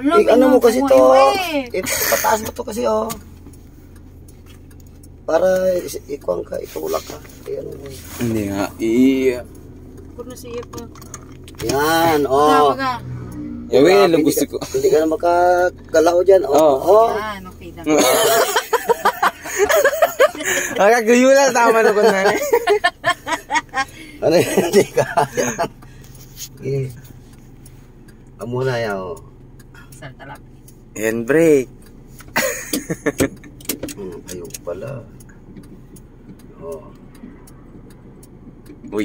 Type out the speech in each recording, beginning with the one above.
Alam, Eh, ano mo kasi to? Eh. Eh, pataas mo to kasi oh. Para ikuang ka, itulak ka. Eh, ano mo. Hindi nga. Iya. Kung siya pa. Yan, oh. pa ka. Eh, well, Hindi gusto ka- ko. Hindi ka na makagalaw dyan. Oh, Oo. oh. Yan, okay lang. Nakaguyula, tama na ko na. Ano yun? Hindi ka. Eh. Amo na yan, oh. Salta lang. Handbrake. Hmm, ayaw pala. Oh. Uy.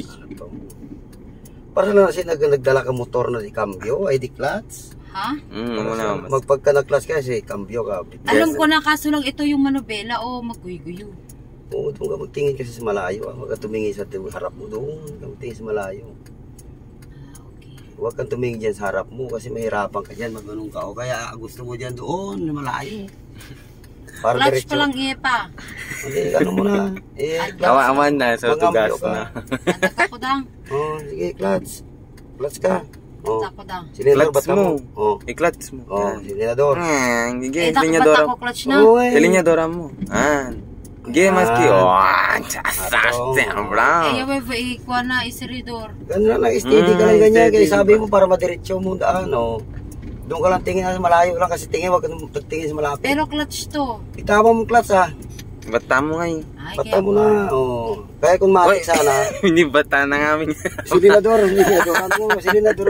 Para lang kasi nag nagdala ka motor na di cambio, ay di clutch. Ha? Mm, ano na, mas. Magpagka na-clutch ka kasi cambio ka. Alam ko na kaso lang ito yung manobela o magguy-guyo. Oo, doon ka magtingin kasi sa malayo. ah. Huwag ka tumingin sa harap mo doon. Huwag ka magtingin sa malayo. Ah. Huwag kang tumingin dyan sa harap mo kasi mahirapan ka dyan. Magano'n ka. O kaya gusto mo dyan doon, malayo. Para Clutch diretso. pa lang iya pa. Hindi, ano mo na. Eh. Kawaman na, sa Mangambyo tugas na. Nantak ako dang. Oh, sige, clutch. Clutch ka. Oh. Clutch bata mo. Oh. I-clutch mo. Oh, sinilor. Ah, Sige, Eh, dapat linyadora. ako clutch na. Eh. Linyadora mo. Ah. Sige, maski. Oh, chasas. Atong. Brown. Eh, yawe ba ikuha na isiridor. Ganun lang, steady ka lang Mm, ganyan. Kaya sabi mo para madiretso mo daan, oh. Doon ka lang tingin sa malayo lang kasi tingin, wag ka nang tingin sa malapit. Pero clutch to. Itawa mo clutch ha. Bata mo nga eh. Ay, Bata mo na. Oh. Kaya kung matik sana, Hindi bata na nga amin. silinador, silinador mo, silinador.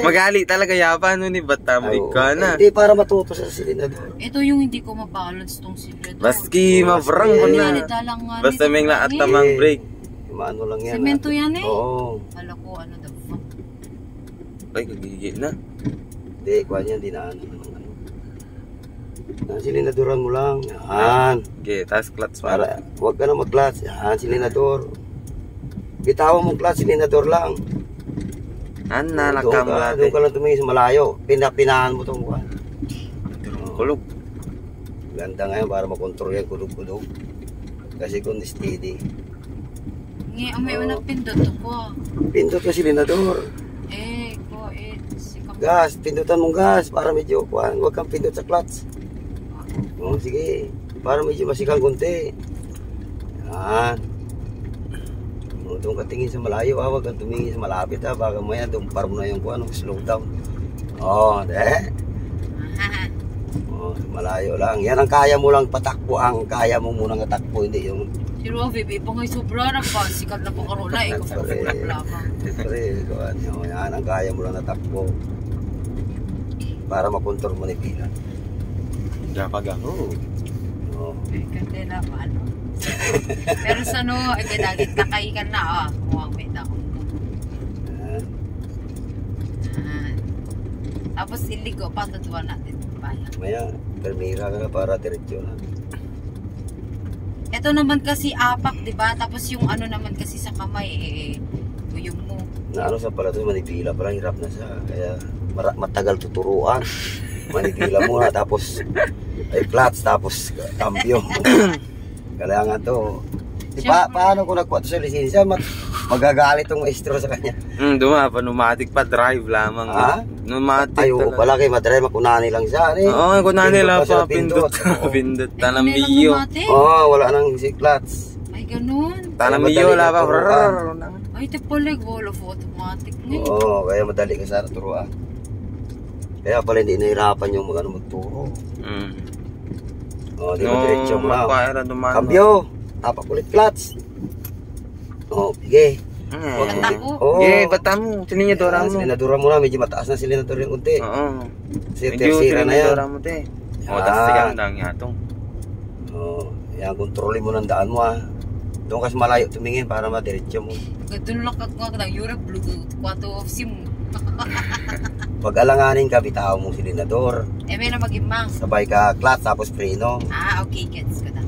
Magali talaga yapa no ni bata mo. Ikaw na. Hindi para matuto sa silinador. Ito yung hindi ko mabalance tong siridor. Baski, mabrang ko Ano na. Basta may lahat eh. tamang break. Maano lang yan. Semento yan eh. Oo. Kala ko ano the fuck. Ay, gigigil na. Hindi, kuha niyan, dinaan. Ano, ano. Yan, silinadoran mo lang. Yan. Okay, tas clutch mo. Para, huwag ka na mag-clutch. Yan, silinador. Bitawan mo clutch, silinador lang. An, doon nalakam ka, natin. doon ka lang tumingin sa malayo. Pinapinahan mo itong buwan. Kulog. Ganda ngayon para makontrol yan, kulog-kulog. Kasi kung steady. Ngayon, ang may Oo. unang pindot ko. Pindot ka silinador. Eh, ko, eh, Gas, pindutan mong gas para medyo kuhan. Huwag kang pindot sa clutch. Oo, sige. Para medyo masikang kunti. Yan. Oo, doon ka tingin sa malayo ha. Huwag kang tumingin sa malapit ha. Baka maya doon par mo na yung kuhan. Slow down. Oo, de. Oo, malayo lang. Yan ang kaya mo lang patakbo. Ang kaya mo munang atakbo. Hindi yung Si Robbie, babe, pangay sobra na pa. Sikat na pa karola. Eh, kung Pare. lamang. Siyempre, Yan ang kaya mo lang natakbo. Para makontrol mo ni pila. Gapag ako. Oo. Kasi naman. Pero sa no, eh, kaya kakay ka na, ah. Mukhang may dako. Yan. Ah. Tapos iligo pa, tutuwa natin. Bayan. Maya, permira ka na para diretso na. Ito naman kasi apak, di ba? Tapos yung ano naman kasi sa kamay, eh, yung mo. Na ano sa pala ito, manipila pala, hirap na siya. Kaya matagal tuturuan. Manipila muna, tapos ay clutch, tapos cambio. Kailangan to. Di pa, Siyempre. paano kung nagkuha to sa lisensya, mag magagalit tong maestro sa kanya. Hmm, duma pa, pneumatic pa, drive lamang. Ha? Pneumatic Ay, oo pala kay madre, makunani lang siya. Eh. Oo, na Pindot nila pa pa, pindot. Pindot, Eh, lumate. Oo, oh, wala nang si clutch. Ay, ganun. Kaya madali wala pa. Ay, tipulig, wall of automatic ngayon. Oo, kaya madali ka sana turuan. Kaya pala hindi nahirapan yung mga ano magturo. Hmm. Oo, di ba diretso mo na. makaira dumano. Cambio. Tapak ulit clutch. Oh, sige. Hmm. Ganda ko. Oo. Okay, bata mo. Sininyadora Yan, mo. Silinadura mo na. Medyo mataas na silinadura yung unti. Oo. Kasi Medyo tersira na yan. sininyadora mo, te. O, Yan. tas tigandang yatong. Oo. yan, kontrolin mo ng daan mo ha. Doon ka sa malayo tumingin para madiretso mo. Doon lang ka nga ng Europe, Bluetooth, 4 of SIM. Pag alanganin ka, bitaw mo silinador. Eh, may na mag-imang. Sabay ka clutch tapos preno. Ah, okay, gets ko na.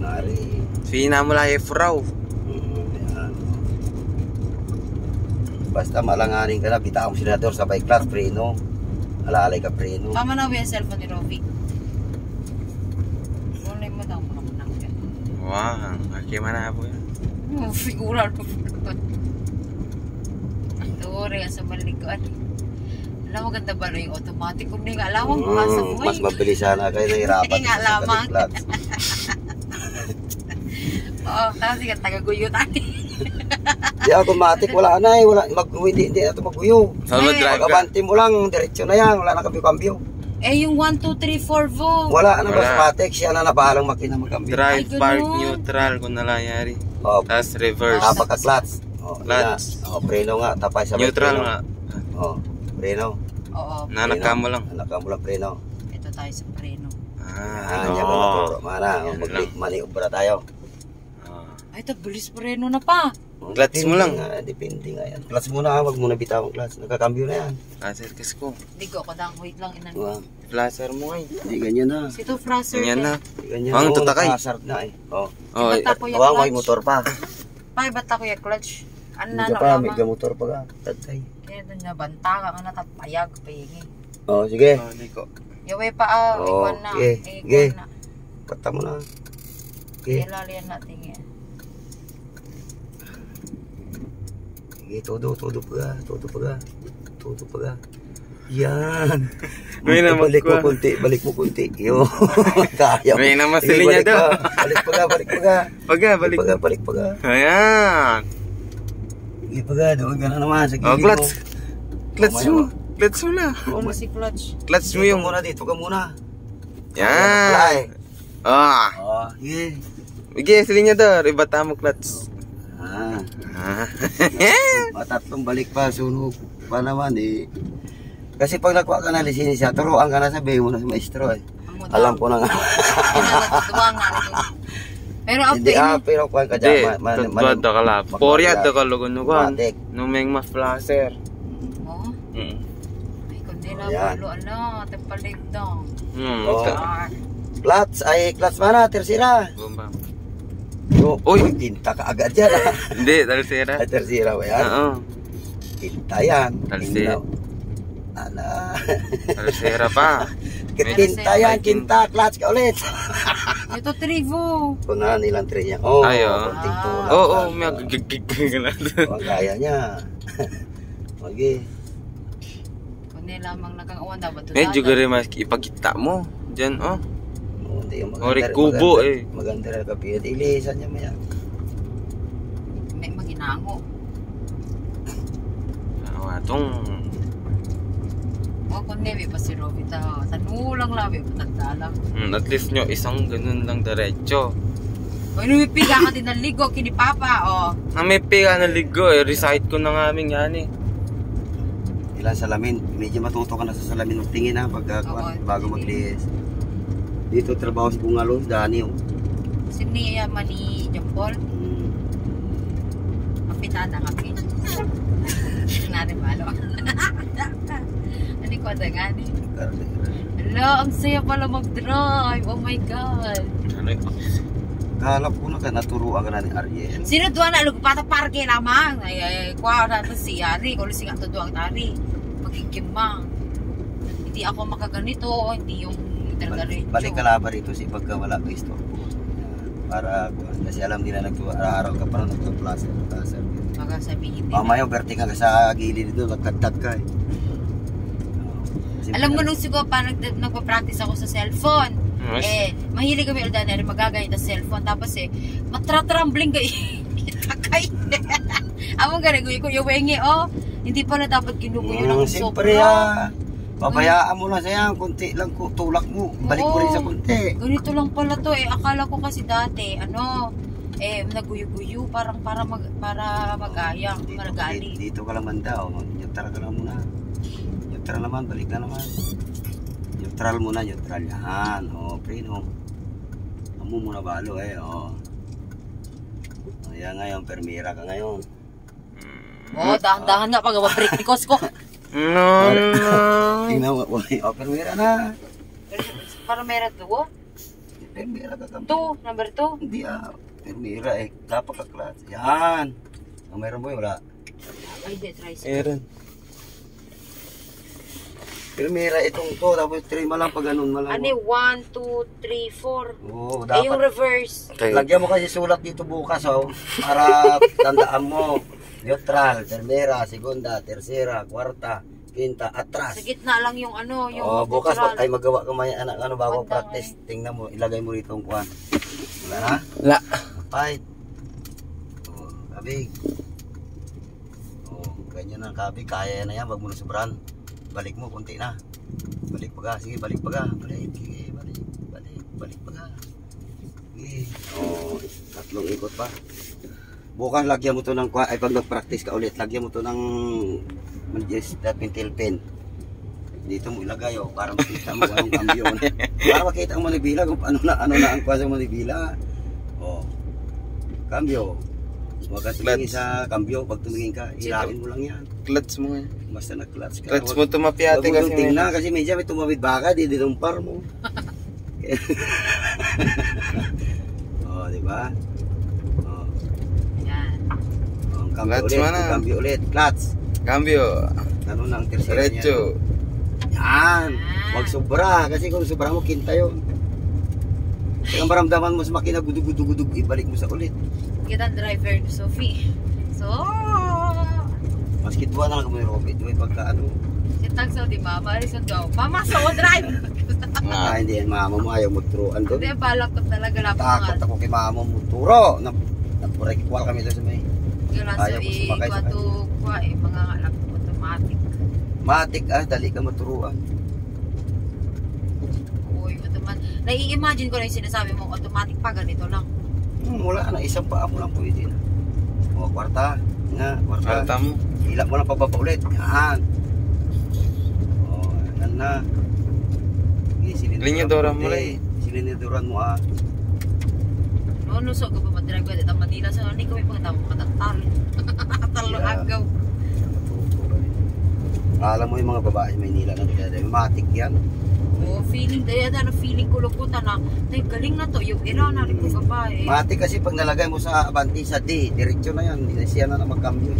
Nari. Sina mo lang efraw. Mm, yan. Basta malanganin ka na, bitaw mo silinador. Sabay clutch, preno. Alalay ka preno. Tama na ba yung cellphone ni Robbie? Wala mo daw mga manang ka. Wow, aki man na po yan. Figura. Tore sa balikuan. Alam mo, ganda ba na yung automatic? Kung di nga alam mo, Mm, masa mas mabilis sana kayo nahirapan Hindi nga sa lamang. Oo, tapos yung taga-guyo tayo. Di automatic, wala na eh. Wala, mag, hindi, hindi na ito maguyo. Saan mo Eh, drive ka? Mo lang, diretso na yan. Wala na kambyo-kambyo. Eh, yung 1, 2, 3, 4 vo. Wala na Wala. automatic. Siya na nabahalang makina magkambyo. Drive, Ay, park, neutral kung nalayari. Oh, Tapos reverse. Tapak ka clutch. Oh, Clutch. Oh, preno nga. Tapay sa Neutral nga. Oh, preno. Oo, Nanaka mo lang. Nanaka mo lang preno. ito tayo sa preno. Ah, Ah, yan oo. ang maturo. Mana, oh, Yan mag lang. maniobra tayo. Ah. Ay, ito, bilis preno na pa. Clutch mo lang. Nga, depende nga yan. Clutch muna, ah, wag muna bitawan clutch. Nagkakambyo na yan. Laser kasi ko. Hindi ko, kadang wait lang inan. Wow. Flasher mo ay. Hindi ganyan na. Ito, fraser. Ganyan na. Hindi ganyan. Ang Oo, tutakay. nakasart na eh. Oh. Oh, Bata ko yung Awang may clutch. motor pa. Pa, ba't ako yung clutch? Ano na, Hindi ano pa, may naman? motor pa ka. Tatay. Kaya doon na, banta ka nga natapayag, pahingi. Oh, sige. oh, liko. Yawe pa, ah, Oo, ikuan na. sige, eh, sige. Kata mo na. Okay. Ilalian natin yan. Sige, todo, todo pa ka. Todo pa ka. Todo pa ka. Yan. May naman balik mo ko. kunti, balik mo kunti. Yo. Kaya. May naman Sige, sila niya balik daw. pa. Balik pa ka, balik pa ka. Paga, balik. Pa ka, balik pa ka. Ayan. Sige pa ka, doon ka na naman sa Oh, gilid clutch. mo. Clutch mo. Clutch mo na. Ano si clutch? Clutch mo yung... muna, dito ka muna. Yan. eh. Ah. Oh, sige. Sige, niya daw. Ibata mo clutch. Ah. Ah. Matatlong balik pa, sunog pa naman eh. Kasi pag nakuha ka na lisensya, turuan ka na sabihin mo na sa maestro eh. Alam ko na nga. Nga Pero Hindi after ah, ini, pero kuhan ka Hindi, dyan. ma- ma- tutbad ma- ka la. Porya da ka lugon-lugon. Matik. Numeng mas flasher. oh, Mm. ay kundi na, Ayan. balo, ala, tepalig. Hmm. Oh. Ah, ay clutch mana, tersira. Bomba. Oh, Uy. Tinta ka agad yan ah. Hindi, talsera. Ay, tersira ba yan? Oo. Tinta yan. Tinta. Ala. Talsera pa. Tinta yan, tinta, clutch ka ulit. ito trivo. Kuna nilang tray niya. Oh, Ay, oh. konting Oo, oh, lang. may gigigig ka na. Oh, ang kaya niya. Okay. Kundi lamang nakang-uwan dapat ito. Medyo gari mas ipagkita mo. Diyan, oh. Oh, hindi yung Ori kubo, maganda, eh. Maganda rin kapi. At ilisan niya maya. May maginango. Ano atong O kundi, may pa si Robby ta. Tanulang lang, may patanda lang. hmm, at least nyo isang ganun lang diretso. O inumipiga ka din ng ligo, kini Papa, oh. Na may piga na ligo eh. Recite ko na nga aming yan eh. Ilan salamin. Medyo matuto ka na sa salamin ng tingin ha. Pag, Oo, bago tingin. maglinis. Dito trabaho sa bungalo. Dani oh. Sini ya mani Jampol. Hmm. Kapitada kami. Natin malo. Ano ko ada gani? Hello, ang saya pala mag-drive. Oh my God. Kala ko na ka naturuan ka na ni Ariel. Sino doon na lugpata parke lamang? Ay, ay, kwa na to si Yari. Kung sing ato doang tari. Magkikimang. Hindi ako makaganito. Hindi yung Balik, intergaretso. balik ka laba rito si pagka wala ka istorbo. Para. Kasi alam nila nagtuwa. Araw-araw ka pa rin nagtuplaser. Plaser. Baka sabihin nila. Mamaya, berting ka sa gilid dito. Nagtagtag ka eh. Alam mo nung siguro pa nag, nagpa-practice ako sa cellphone. Mas, Eh, mahilig kami ordinary magagamit ang cellphone. Tapos eh, matratrambling ka Takay. Among ganun, ko yung wengi, oh. Hindi pala dapat ginuguyo Mm, ng Siyempre sobra. ah. Pabayaan mo lang siya. Kunti lang ko. Tulak mo. Balik mo rin sa Oo. kunti. Ganito lang pala to eh. Akala ko kasi dati, ano, eh, naguyo-guyo, parang para mag, para mag-ayang, Dito, magaling. dito, dito ka lang banda. Oh. Neutral ka lang muna. Neutral naman. Balik na naman. Neutral muna. Neutral. Yan. O, oh, preno. Amo muna balo eh. O. Oh. Ayan ngayon. Permira ka ngayon. Oh, dahan-dahan nga pag break ni Costco. no, no. Tingnan mo. O, permira na. para meron to, Permira ka kami. Two, number two. Hindi ah. Permira eh. Dapat ka class. Yan. Ang meron mo eh, wala. Ay, try. Aaron. Permira itong to. Tapos trima lang pag ganun. Malang. Ano, one, two, three, four. Oo, Eh, yung dapat. reverse. Okay. Lagyan mo kasi sulat dito bukas oh. Para tandaan mo. Neutral, tercera, segunda, tercera, cuarta, Kinta, atras. Sa gitna lang yung ano, yung Oh, bukas pag tayo magawa ka may anak ano bago Bandang practice, tingnan mo, ilagay mo rito ang kuwan. Wala na? La. Fight. Oh, kabig. Oh, ganyan ang kabig, kaya na yan, wag mo na sobran. Balik mo konti na. Balik pa ka, sige, balik pa ka. Balik, sige, balik, balik, balik pa ka. Sige. Oh, tatlong ikot pa. Bukas lagyan mo to ng ay pag nag-practice ka ulit, lagyan mo to ng just that pintil pen. Dito mo ilagay oh, para makita mo anong kambyo. para makita mo manibila kung ano na ano na ang kwa sa manibila. Oh. Kambyo. Huwag ka tumingin sa kambyo. Pag tumingin ka, ilain mo lang yan. Clutch mo nga. Basta nag-clutch ka. Clutch mo tumapiate Huwag mo kasi. tingnan kasi medyo may tumawid baka, di dinumpar mo. oh, di ba? Oh, Yan. oh, cambio Clutch ulit, mo na. ang cambio ulit, clutch. Cambio. Ano na ang tercera niya? Diretso. Yan. Huwag sobra. Kasi kung sobra mo, kinta yun. Kaya maramdaman mo sa makina, gudug-gudug-gudug, ibalik mo sa ulit. Kita ang driver ni Sophie. So, Maski tuwa na lang kami Robert. Tuwa pagka ano. si Tagsaw, di ba? Marison daw, Mama, so drive! Ah, hindi yan, mama mo ayaw mo turuan doon. Hindi, balak ko talaga Takot lapangan. ako kay mama mo turo. Na, napurekwal kami doon sa may Yung Ayaw laso, ko sumakay sa ikwato, kwa, eh, mga ngalak automatic. matik ah, dali ka maturuan. Uy, automatic. Nai-imagine ko na yung sinasabi mong automatic pa, ganito lang. Hmm, wala na, isang paa mo lang pwede na. O, kwarta. Nga, kwarta. Alta mo. Hila mo lang pababa ulit. Yan. O, yan na. Linyadoran mo lang. Silinduran mo ah. No, no, so, kapag mag-drive ka dito Manila, so, hindi kami pang tamo katatal. Talo Yeah. agaw. Alam mo yung mga babae sa Maynila na nagdadrive. Matik yan. Oh, feeling, daya na feeling ko lukutan na, ay, galing na to, yung ilaw na rin ko pa eh. Matik kasi pag nalagay mo sa Avanti sa D, diretsyo na yan. Hindi na siya na na magkambyo.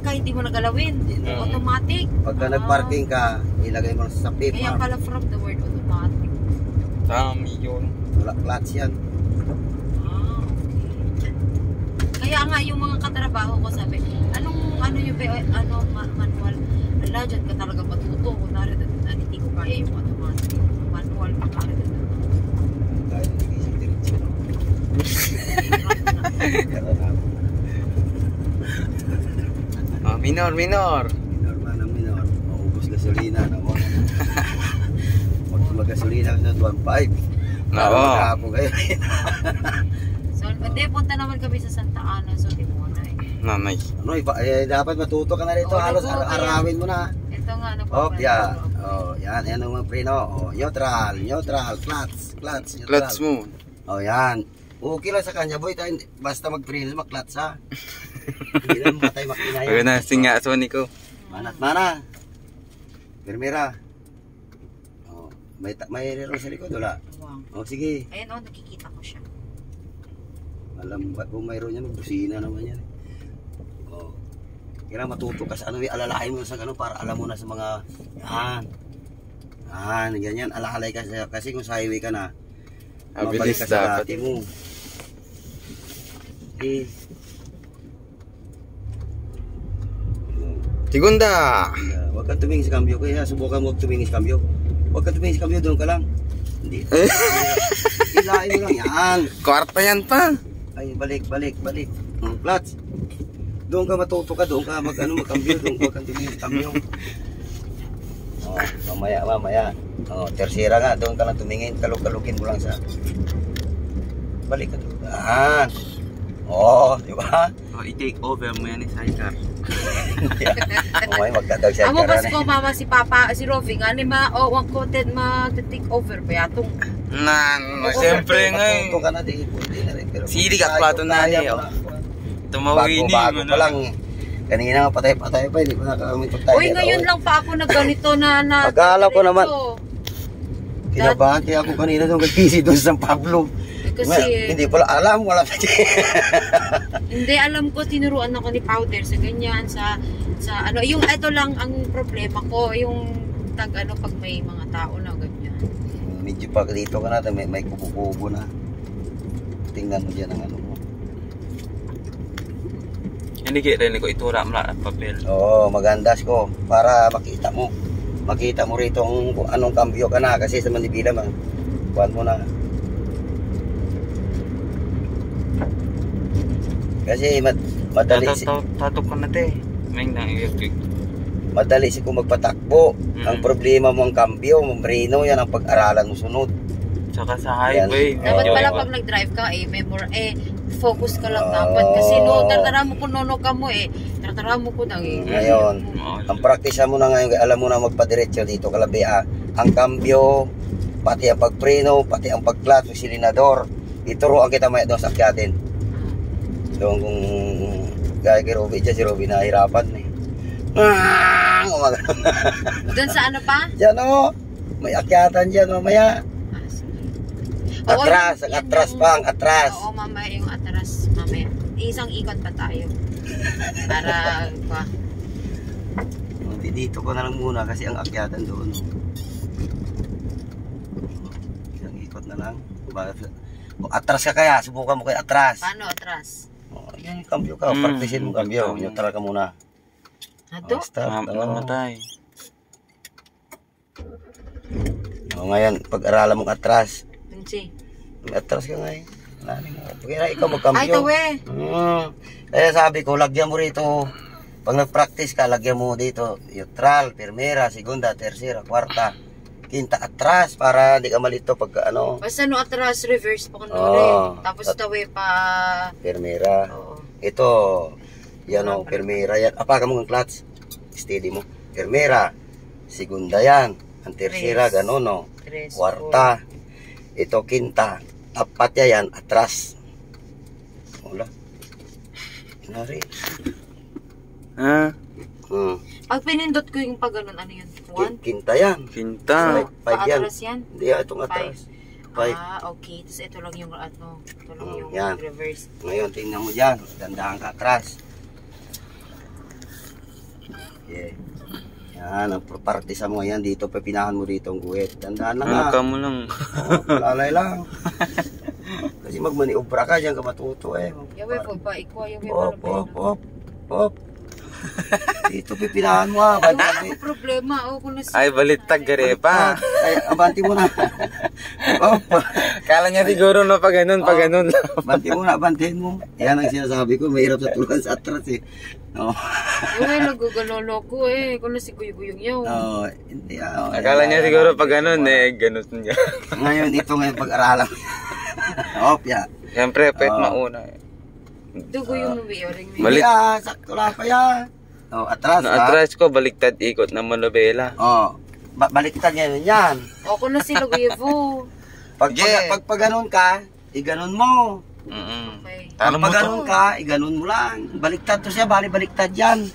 Kahit di mo nagalawin, na. automatic. Pagka Ah. nagparking ka, ilagay mo sa P. Kaya pala from the word automatic. Tama yun. Wala clutch yan. Ah, okay. Kaya nga yung mga katrabaho ko sabi, anong ano yung ba- ano ma- manual? Ala, dyan ka talaga matuto. Kunwari, ano, hindi ko kaya yung automatic. Yung manual, kunwari, Kaya na nagising diretsyo. no? Pero na, Ah, minor, minor. minor man ang minor. Maubos gasolina na mo. Pag magasolina na 1.5. Oo. Ako kayo. So, hindi, punta naman kami sa Santa Ana. So, di mo na eh. Nanay. Ano, iba, eh, dapat matuto ka na rito. Oo, Halos kaya- arawin mo na. Ito nga, ano Oh, yeah. Oh, yan. Yan ang mga preno. Oh, neutral, neutral, clutch, clutch, neutral. Clutch mo. Oh, yan. Okay lang sa kanya, boy. Tayo, basta mag-preno, mag-clutch ha. Hindi na matay makina Ayun yan. na, singa so ko. Manat mana. Pirmira. Oh, may may rero sa likod wala. Oh, sige. Ayan, oh, nakikita ko siya. Alam ba kung mayroon yan, busina naman yan. Oh. Kaya matuto ka sa ano, alalahin mo sa ganun para alam mo na sa mga yan. Yan, ganyan. Alalay ka sa, kasi kung sa highway ka na, mabalik Abilis ka sa dapat. dati mo. Eh. Segunda. Uh, huwag kang tumingin sa kambyo. Kaya subukan mo huwag tumingin sa kambyo. Huwag kang tumingin sa kambyo, doon ka lang. Hindi. Ilain mo lang. Yan. Kwarta yan pa. Ay, balik, balik, balik. Hmm, clutch. Doon ka matuto ka, doon ka mag, ano, magkambyo, doon ka tumingin sa kambyo. Oh, mamaya, mamaya. Oh, tersira nga, doon ka lang tumingin, kalug-kalugin mo lang sa... Balik ka doon. Yan. Oh, di ba? Oh, i-take over mo yan ni Sidecar. Oh, may magdadag siya. Amo pas ko mama si Papa si Rovi nga ni ma o wag content mag-take over ba yatong Nan, Oo, siyempre nga eh. Ka na, di, pwede na rin. Pero Sili ka, plato na ni, oh. Tumawini Bago-bago mo pa lang. Kanina nga patay-patay pa, hindi ko nakakamit tayo. Uy, ngayon lang pa ako na ganito na na Pag-aalaw ko naman. Kinabahan kaya ako kanina doon kay Kisi doon sa Pablo. Eh, Kasi Ngayon, hindi pala alam, wala pa hindi alam ko tinuruan ako ni Powder sa ganyan sa sa ano yung ito lang ang problema ko yung tag ano pag may mga tao na ganyan. Medyo pa dito ka natin, may, may kubo-kubo na. Tingnan mo dyan ang ano mo. Manigi rin ko itura mo ang papel. Oo, magandas ko para makita mo. Makita mo rito kung kung anong kambyo ka na kasi sa Manibila man. Kuhan mo na. Kasi mad, madali si Tatok ka na te. May nang iyagig. madali si kung magpatakbo. Mm. Ang problema mo ang kambyo, mambrino, yan ang pag-aralan mo sunod. Tsaka sa highway. Yan. Dapat Oo. pala pag nag-drive ka, eh, memor, eh, focus ka lang Oo. dapat. Kasi no, tartara mo kung nono ka mo, eh, tartara mo ko nang, eh. Ngayon, Oo. ang praktisa mo na ngayon, alam mo na magpadiretso dito kalabi ah. Ang kambyo, pati ang pagpreno, pati ang pag-clutch, yung silinador. Ituruan kita maya doon sa akyatin. Doon kung gaya kay Robby dyan, si Robby nahihirapan eh. Ah, umaga. Doon sa ano pa? Diyan o, may akyatan dyan mamaya. Ah. Oo, Atras, ang atras yung- pa, ang atras. Oo, mamaya yung atras. Mamaya. Isang ikot pa tayo. Para, pa. Hindi, Dito ko na lang muna kasi ang akyatan doon. Isang ikot na lang. Atras ka kaya, subukan mo kay atras. Paano atras? Oh, yan yung cambio ka, Mm, practicein mo cambio. cambio. Neutral ka muna. Ato? Oh, stop. Nam- Oh. Namatay. Oh, ngayon, pag-aralan mong atras. Pinsi. May atras ka ngayon. Kaya ikaw Ay, magcambio. tawe. Mm. Kaya sabi ko, lagyan mo rito. Pag nag-practice ka, lagyan mo dito. Neutral, primera, segunda, tercera, kwarta. Quinta, atras para hindi ka malito pagka ano, Basta no atras, reverse pa Oo. kunwari. Tapos tawe pa. primera. Oo. Ito, yan o, primera yan. Apakan mo ang clutch. Steady mo. Primera, segunda yan. Ang tercera, Tres. ganun o. Tres, Kwarta. Ito, quinta. Apat ya yan, atras. Wala. Nari. Ah, Hmm. Pag pinindot ko yung pag ganun, ano yun? One? Ki- Quinta yan. kinta. Five, five yan. Atras yan? Hindi, ah, itong atras. Five. Ah, okay. Tapos ito lang yung ano, ito lang Mm, yung yan. reverse. Ngayon, tingnan mo dyan. Dandahan ka atras. Yeah. Yan, ang partisa mo yan. Dito, pepinahan mo dito ang guhit. Dandahan lang Ano ha. ka mo lang. Oo, lalay lang. Kasi magmaniobra ka, dyan ka matuto eh. Yawe po pa, ikaw yawe Pop, pa. pop, pop, Dito, pipinahan mo ha. Ano ang problema? O, kung nasa... Ay, balittag gare pa. Ay, abanti mo na. Pop. Kala niya siguro no pag ganun, pag ganun. Banti mo na, bantihin mo. Yan ang sinasabi ko, mahirap sa tulan sa atras eh. Oh. Yawe, nagugulolo ko eh. Kung nasi guyong yaw. Oh, hindi ah. oh, Akala niya siguro pag ganun eh, ganun niya. Ngayon, ito ngayon pag-aralan. Opya. Siyempre, pet Oo. mauna eh. Dugo yung nubiyoring mo. Mali- Hindi ah, sakto lang pa yan. Oh, atras No, ah. atras ko, baliktad ikot na manobela. Oh, ba baliktad ngayon yan. O, kung nasi luguyevo. Pag, Sige. pag, pag, pag ganun ka, iganon mo. Mm Okay. Talo Pag, mo pag to. ganun ka, iganon mo lang. Baliktad to siya, bali baliktad yan.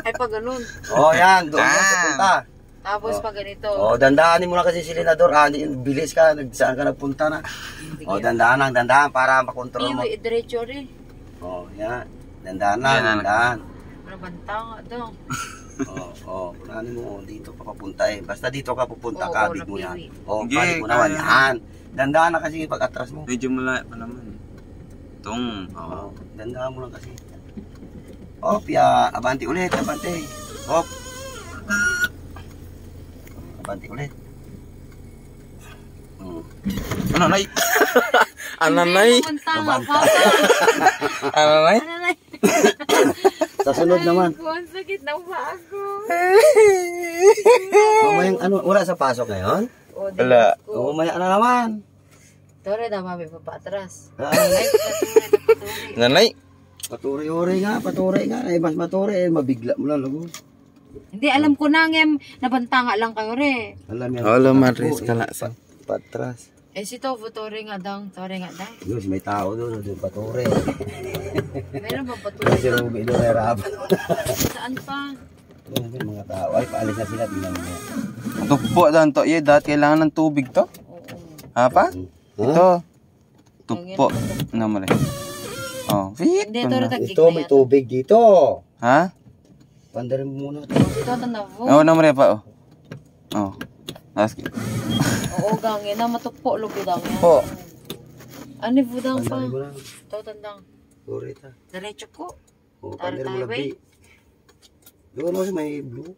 Ay, pag ganun. Oh, yan, doon yan Ah. sa punta. Tapos Oh. pag ganito. Oh, dandaanin mo lang kasi silinador. Ah, hindi- bilis ka, nag, saan ka nagpunta na. Oh, dandaan lang, dandaan para makontrol mo. Iwi, diretso rin. Oh, yan. Dandaan lang, Yan, anak. dandaan. Ano bantang daw. Oo, oh, oh, mo dito ka papunta eh. Basta dito ka pupunta, Oo, kabig mo yan. Oo, oh, Sige, kabig mo naman yan. Dandaan na kasi pag atras mo. Medyo malaya pa naman. Itong, Oo, dandaan mo lang kasi. Hop, ya, abanti ulit, abanti. Hop. Abanti ulit. Hmm. ano nay? ano nay? Bantang. Ano nay? Ano na? Sa sunod naman. Ang sakit ng paa ko. Mamayang ano, wala sa pasok ngayon? O, di Wala. Oo, maya na naman. Tore na mami pa pa atras. Ah, Ay, paturi na paturi. Nanay? Paturi-uri nga, paturi nga. Eh, mas maturi, eh, mabigla mo lang. Lago. Hindi, alam ko na ngem, nabantanga lang kayo re. Alam yan. Wala man, Takbo, Riz, eh, kalasa. pa- Patras. Eh, si Tovo, tore nga dang, tore nga dang. Diyos, may tao doon, doon paturi. Meron ba Kasi paturi? Ruby doon ay rapat. Saan pa? Doon din mga tao. Ay, paalis na sila, tingnan mo. Tugpo dan to. Iya, dati kailangan ng tubig to. Oo. Ha pa? Ha? Ito. Tugpo. Ano mo rin? Oh, fit. Hindi, tore tagig Ito, may tubig dito. Ha? Pandarin mo muna. Ito, tanavo. Oo, na mo rin pa, oh. Oh. Ask. Oo, gangin na, matukpo, dang yan. Po. Ano budang pa? Mo. Ito, tandang. Sorry ta. Diretso ko. O, Tara pander mo lagi. Doon ako sa may blue.